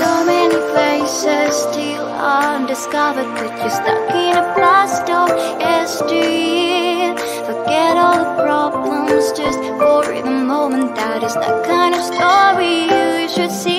So many places still undiscovered, but you're stuck in a blast door SD. Forget all the problems just for the moment. That is the kind of story you should see.